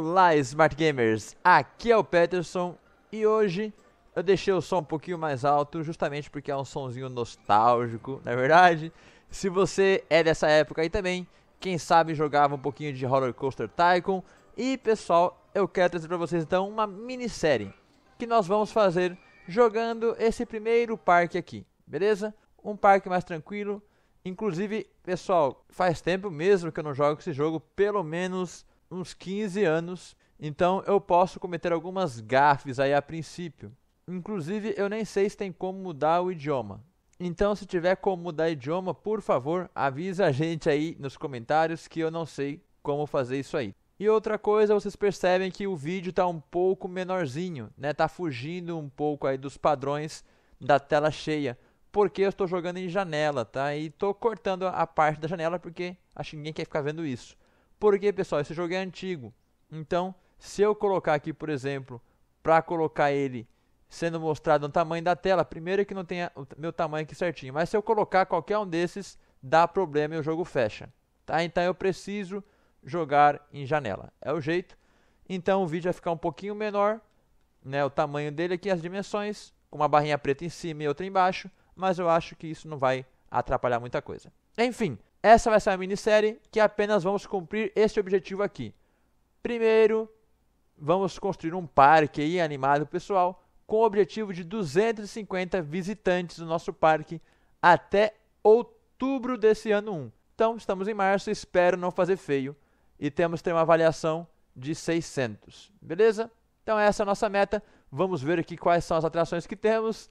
Olá, Smart Gamers! Aqui é o Peterson e hoje eu deixei o som um pouquinho mais alto justamente porque é um sonzinho nostálgico, na é verdade. Se você é dessa época aí também, quem sabe jogava um pouquinho de Roller Coaster Tycoon. E pessoal, eu quero trazer para vocês então uma minissérie que nós vamos fazer jogando esse primeiro parque aqui, beleza? Um parque mais tranquilo. Inclusive, pessoal, faz tempo mesmo que eu não jogo esse jogo, pelo menos uns 15 anos, então eu posso cometer algumas gafes aí a princípio. Inclusive, eu nem sei se tem como mudar o idioma. Então, se tiver como mudar idioma, por favor, avisa a gente aí nos comentários que eu não sei como fazer isso aí. E outra coisa, vocês percebem que o vídeo está um pouco menorzinho, né? Tá fugindo um pouco aí dos padrões da tela cheia, porque eu estou jogando em janela, tá? E estou cortando a parte da janela porque acho que ninguém quer ficar vendo isso. Porque, pessoal, esse jogo é antigo. Então, se eu colocar aqui, por exemplo, para colocar ele sendo mostrado no tamanho da tela, primeiro é que não tem o meu tamanho aqui certinho, mas se eu colocar qualquer um desses, dá problema e o jogo fecha. Tá? Então eu preciso jogar em janela. É o jeito. Então o vídeo vai ficar um pouquinho menor, né, o tamanho dele aqui, as dimensões, com uma barrinha preta em cima e outra embaixo, mas eu acho que isso não vai atrapalhar muita coisa. Enfim, essa vai ser uma minissérie que apenas vamos cumprir este objetivo aqui. Primeiro, vamos construir um parque aí animado pessoal com o objetivo de 250 visitantes no nosso parque até outubro desse ano 1. Então, estamos em março, espero não fazer feio e temos que ter uma avaliação de 600, beleza? Então essa é a nossa meta. Vamos ver aqui quais são as atrações que temos.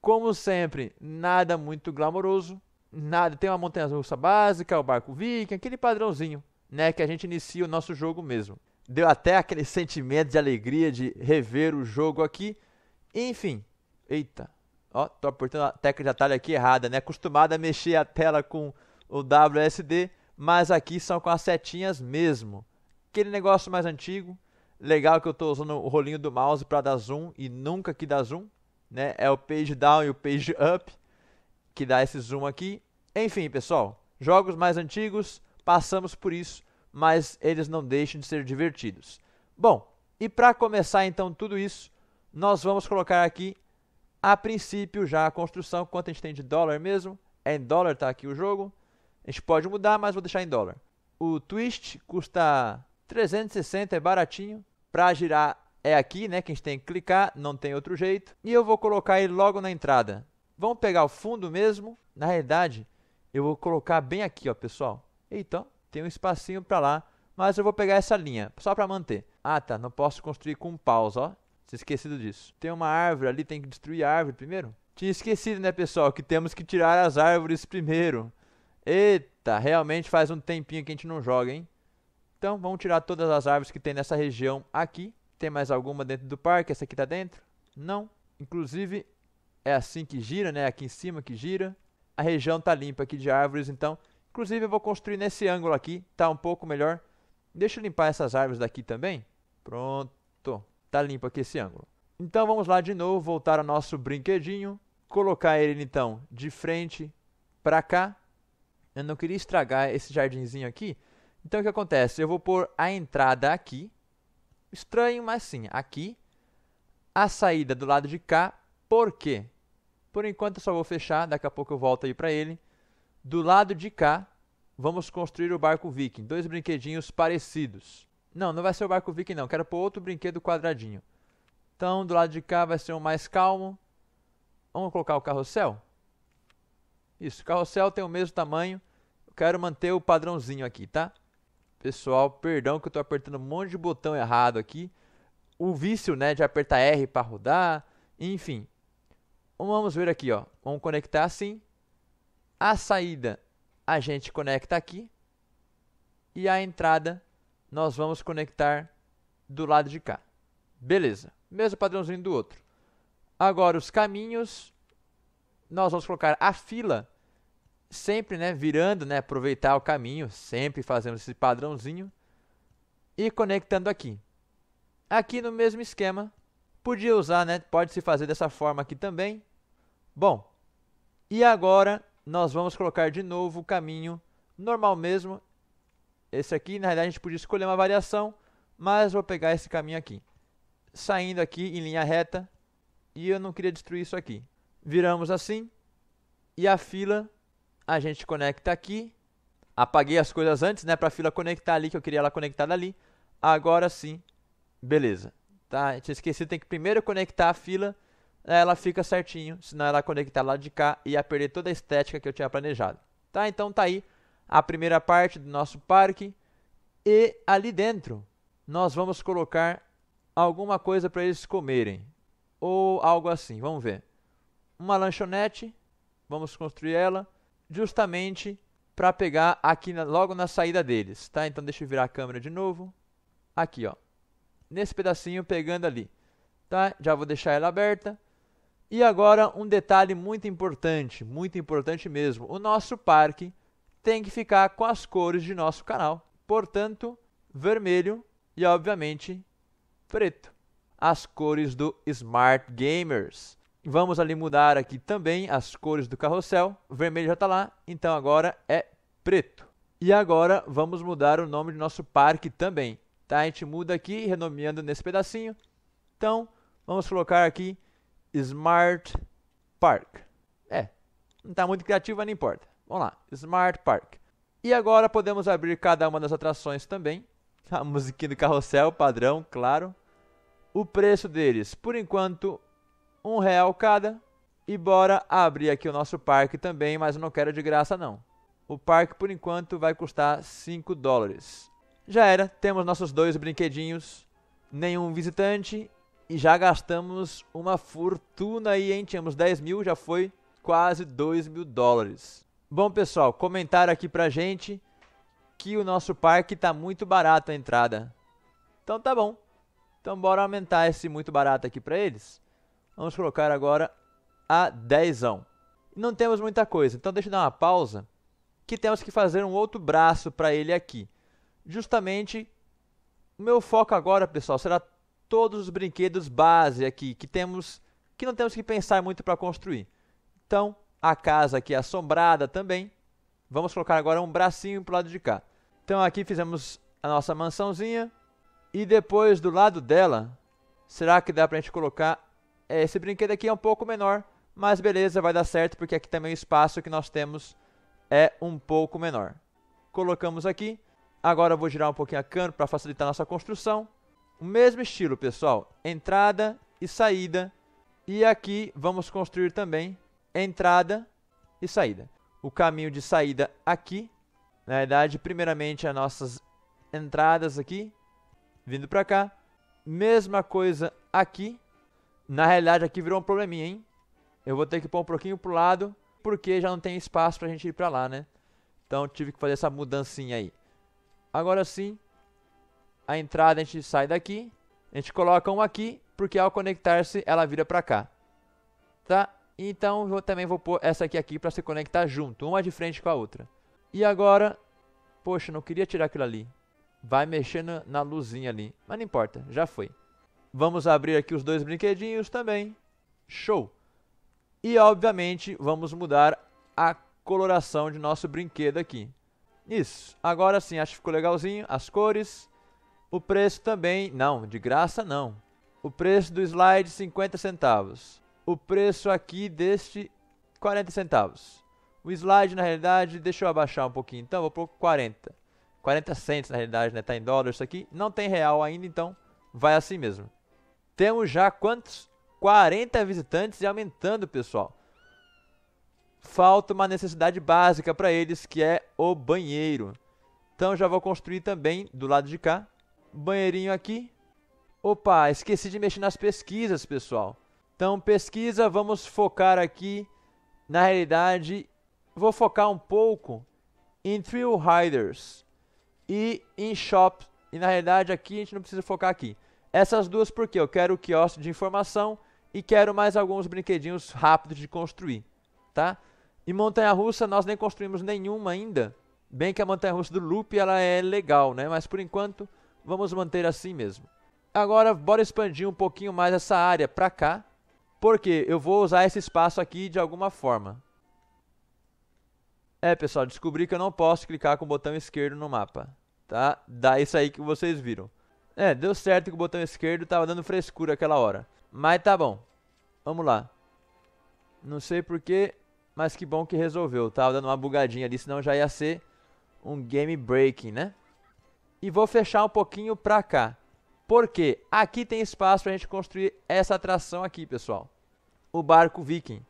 Como sempre, nada muito glamouroso, nada, tem uma montanha russa básica, o barco viking, aquele padrãozinho, né, que a gente inicia o nosso jogo mesmo. Deu até aquele sentimento de alegria de rever o jogo aqui. Enfim, eita, ó, tô apertando a tecla de atalho aqui errada, né, acostumado a mexer a tela com o WSD, mas aqui são com as setinhas mesmo. Aquele negócio mais antigo, legal que eu estou usando o rolinho do mouse para dar zoom e nunca que dá zoom, né, é o page down e o page up que dá esse zoom aqui. Enfim, pessoal, jogos mais antigos, passamos por isso, mas eles não deixam de ser divertidos. Bom, e para começar então tudo isso, nós vamos colocar aqui a princípio já a construção, quanto a gente tem de dólar mesmo, é em dólar tá aqui o jogo. A gente pode mudar, mas vou deixar em dólar. O twist custa 360, é baratinho. Para girar é aqui, né, que a gente tem que clicar, não tem outro jeito. E eu vou colocar ele logo na entrada. Vamos pegar o fundo mesmo. Na realidade, eu vou colocar bem aqui, ó, pessoal. Então, tem um espacinho para lá, mas eu vou pegar essa linha, só para manter. Ah, tá, não posso construir com pausa, ó. Tinha esquecido disso. Tem uma árvore ali, tem que destruir a árvore primeiro. Tinha esquecido, né, pessoal, que temos que tirar as árvores primeiro. Eita, realmente faz um tempinho que a gente não joga, hein? Então, vamos tirar todas as árvores que tem nessa região aqui. Tem mais alguma dentro do parque? Essa aqui tá dentro? Não. Inclusive, é assim que gira, né? Aqui em cima que gira. A região está limpa aqui de árvores, então. Inclusive eu vou construir nesse ângulo aqui, tá um pouco melhor. Deixa eu limpar essas árvores daqui também. Pronto. Tá limpo aqui esse ângulo. Então vamos lá de novo, voltar ao nosso brinquedinho. Colocar ele então de frente para cá. Eu não queria estragar esse jardinzinho aqui. Então o que acontece? Eu vou pôr a entrada aqui. Estranho, mas sim, aqui. A saída do lado de cá. Por quê? Por enquanto eu só vou fechar, daqui a pouco eu volto aí para ele. Do lado de cá, vamos construir o barco viking. Dois brinquedinhos parecidos. Não, não vai ser o barco viking não, quero pôr outro brinquedo quadradinho. Então, do lado de cá vai ser um mais calmo. Vamos colocar o carrossel? Isso, o carrossel tem o mesmo tamanho. Eu quero manter o padrãozinho aqui, tá? Pessoal, perdão que eu estou apertando um monte de botão errado aqui. O vício, né, de apertar R para rodar. Enfim, Vamos ver aqui, ó. Vamos conectar assim. A saída a gente conecta aqui. E a entrada nós vamos conectar do lado de cá. Beleza. Mesmo padrãozinho do outro. Agora os caminhos. Nós vamos colocar a fila sempre, né, virando, né, aproveitar o caminho, sempre fazendo esse padrãozinho e conectando aqui. Aqui no mesmo esquema, Podia usar, né? Pode se fazer dessa forma aqui também. Bom, e agora nós vamos colocar de novo o caminho normal mesmo. Esse aqui, na realidade, a gente podia escolher uma variação, mas vou pegar esse caminho aqui. Saindo aqui em linha reta, e eu não queria destruir isso aqui. Viramos assim, e a fila a gente conecta aqui. Apaguei as coisas antes, né, para a fila conectar ali, que eu queria ela conectada ali. Agora sim, beleza. Tá, tinha esquecido, tem que primeiro conectar a fila, ela fica certinho, senão ela conectar lá de cá e ia perder toda a estética que eu tinha planejado. Tá, então tá aí a primeira parte do nosso parque. E ali dentro, nós vamos colocar alguma coisa para eles comerem. Ou algo assim, vamos ver. Uma lanchonete, vamos construir ela justamente para pegar aqui na, logo na saída deles, tá? Então deixa eu virar a câmera de novo. Aqui, ó. Nesse pedacinho pegando ali, tá? Já vou deixar ela aberta. E agora um detalhe muito importante, muito importante mesmo. O nosso parque tem que ficar com as cores de nosso canal. Portanto, vermelho e obviamente preto. As cores do Smart Gamers. Vamos ali mudar aqui também as cores do carrossel. O vermelho já está lá, então agora é preto. E agora vamos mudar o nome do nosso parque também. Tá? A gente muda aqui, renomeando nesse pedacinho. Então, vamos colocar aqui Smart Park. É, não está muito criativo, mas não importa. Vamos lá, Smart Park. E agora podemos abrir cada uma das atrações também. A musiquinha do carrossel, padrão, claro. O preço deles, por enquanto, um real cada. E bora abrir aqui o nosso parque também, mas eu não quero de graça não. O parque, por enquanto, vai custar 5 dólares. Já era, temos nossos dois brinquedinhos, nenhum visitante e já gastamos uma fortuna aí, hein? Tínhamos 10 mil, já foi quase 2 mil dólares. Bom, pessoal, comentaram aqui pra gente que o nosso parque tá muito barato a entrada. Então tá bom. Então bora aumentar esse muito barato aqui pra eles. Vamos colocar agora a 10. Não temos muita coisa, então deixa eu dar uma pausa, que temos que fazer um outro braço para ele aqui. Justamente, o meu foco agora, pessoal, será todos os brinquedos base aqui, que temos que não temos que pensar muito para construir. Então, a casa aqui é assombrada também. Vamos colocar agora um bracinho para o lado de cá. Então aqui fizemos a nossa mansãozinha. E depois do lado dela, será que dá para a gente colocar é, esse brinquedo aqui é um pouco menor, mas beleza, vai dar certo porque aqui também o espaço que nós temos é um pouco menor. Colocamos aqui. Agora eu vou girar um pouquinho a cano para facilitar a nossa construção. O mesmo estilo, pessoal. Entrada e saída. E aqui vamos construir também entrada e saída. O caminho de saída aqui. Na verdade, primeiramente as nossas entradas aqui. Vindo para cá. Mesma coisa aqui. Na realidade aqui virou um probleminha, hein? Eu vou ter que pôr um pouquinho pro lado, porque já não tem espaço pra gente ir pra lá, né? Então tive que fazer essa mudancinha aí. Agora sim, a entrada a gente sai daqui, a gente coloca um aqui, porque ao conectar-se ela vira pra cá. Tá? Então eu também vou pôr essa aqui aqui pra se conectar junto, uma de frente com a outra. E agora, poxa, não queria tirar aquilo ali. Vai mexendo na luzinha ali, mas não importa, já foi. Vamos abrir aqui os dois brinquedinhos também. Show! E, obviamente, vamos mudar a coloração de nosso brinquedo aqui. Isso. Agora sim, acho que ficou legalzinho. As cores. O preço também. Não, de graça não. O preço do slide, 50 centavos. O preço aqui deste, 40 centavos. O slide, na realidade, deixa eu abaixar um pouquinho. Então, vou pôr 40. 40 centos, na realidade, né? Tá em dólar isso aqui. Não tem real ainda, então vai assim mesmo. Temos já quantos? 40 visitantes e aumentando, pessoal. Falta uma necessidade básica para eles, que é o banheiro. Então já vou construir também do lado de cá. Banheirinho aqui. Opa, esqueci de mexer nas pesquisas, pessoal. Então, pesquisa, vamos focar aqui. Na realidade, vou focar um pouco em Thrill Riders e em Shop. E na realidade, aqui a gente não precisa focar aqui. Essas duas porque eu quero o quiosque de informação e quero mais alguns brinquedinhos rápidos de construir, tá? E montanha-russa nós nem construímos nenhuma ainda, bem que a montanha-russa do Loop ela é legal, né? Mas por enquanto vamos manter assim mesmo. Agora bora expandir um pouquinho mais essa área para cá, porque eu vou usar esse espaço aqui de alguma forma. É, pessoal, descobri que eu não posso clicar com o botão esquerdo no mapa, tá? Dá isso aí que vocês viram. É, deu certo que o botão esquerdo tava dando frescura aquela hora. Mas tá bom. Vamos lá. Não sei porquê, mas que bom que resolveu. Tava dando uma bugadinha ali, senão já ia ser um game breaking, né? E vou fechar um pouquinho pra cá. Porque aqui tem espaço pra gente construir essa atração aqui, pessoal. O barco viking.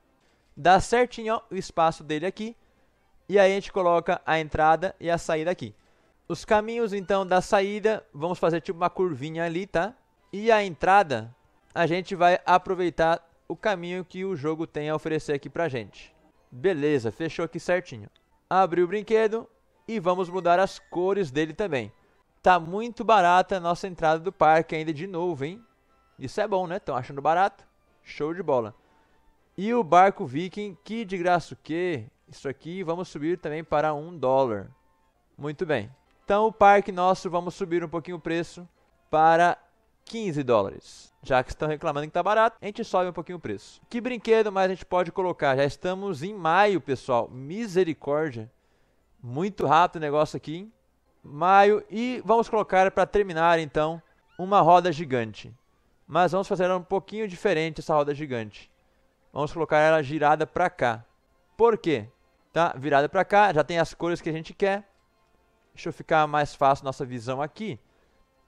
Dá certinho o espaço dele aqui. E aí a gente coloca a entrada e a saída aqui. Os caminhos, então, da saída, vamos fazer tipo uma curvinha ali, tá? E a entrada, a gente vai aproveitar o caminho que o jogo tem a oferecer aqui pra gente. Beleza, fechou aqui certinho. Abri o brinquedo e vamos mudar as cores dele também. Tá muito barata a nossa entrada do parque ainda de novo, hein? Isso é bom, né? Estão achando barato? Show de bola. E o barco viking, que de graça o quê? Isso aqui vamos subir também para um dólar. Muito bem. Então o parque nosso, vamos subir um pouquinho o preço para 15 dólares. Já que estão reclamando que está barato, a gente sobe um pouquinho o preço. Que brinquedo mais a gente pode colocar? Já estamos em maio, pessoal. Misericórdia. Muito rápido o negócio aqui? Maio. E vamos colocar para terminar, então, uma roda gigante. Mas vamos fazer um pouquinho diferente, essa roda gigante. Vamos colocar ela girada para cá. Por quê? Tá? Virada para cá, já tem as cores que a gente quer. Deixa eu ficar mais fácil nossa visão aqui.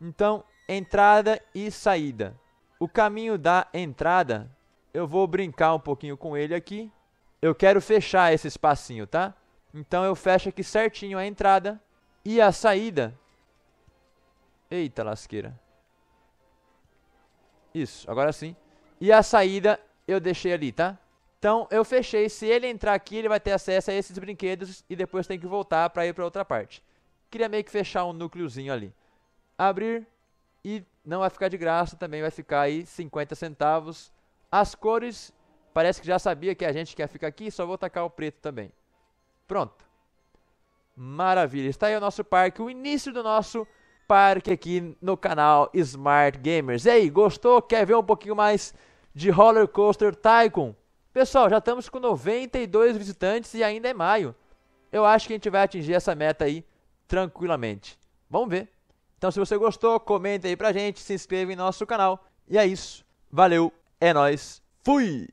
Então, entrada e saída. O caminho da entrada, eu vou brincar um pouquinho com ele aqui. Eu quero fechar esse espacinho, tá? Então eu fecho aqui certinho a entrada e a saída. Eita lasqueira. Isso, agora sim. E a saída eu deixei ali, tá? Então eu fechei. Se ele entrar aqui, ele vai ter acesso a esses brinquedos e depois tem que voltar para ir para outra parte. Queria meio que fechar um núcleozinho ali. Abrir, e não vai ficar de graça, também vai ficar aí 50 centavos. As cores, parece que já sabia que a gente quer ficar aqui, só vou tacar o preto também. Pronto. Maravilha, está aí o nosso parque, o início do nosso parque aqui no canal Smart Gamers. E aí, gostou? Quer ver um pouquinho mais de Roller Coaster Tycoon? Pessoal, já estamos com 92 visitantes e ainda é maio. Eu acho que a gente vai atingir essa meta aí tranquilamente. Vamos ver. Então, se você gostou, comenta aí pra gente, se inscreva em nosso canal. E é isso. Valeu, é nóis. Fui!